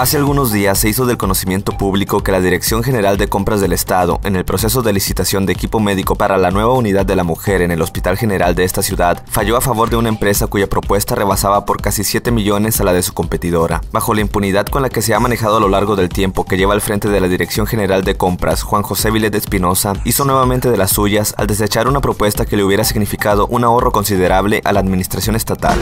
Hace algunos días se hizo del conocimiento público que la Dirección General de Compras del Estado, en el proceso de licitación de equipo médico para la nueva unidad de la mujer en el Hospital General de esta ciudad, falló a favor de una empresa cuya propuesta rebasaba por casi 7 millones a la de su competidora. Bajo la impunidad con la que se ha manejado a lo largo del tiempo que lleva al frente de la Dirección General de Compras, Juan José Vilet Espinosa, hizo nuevamente de las suyas al desechar una propuesta que le hubiera significado un ahorro considerable a la administración estatal.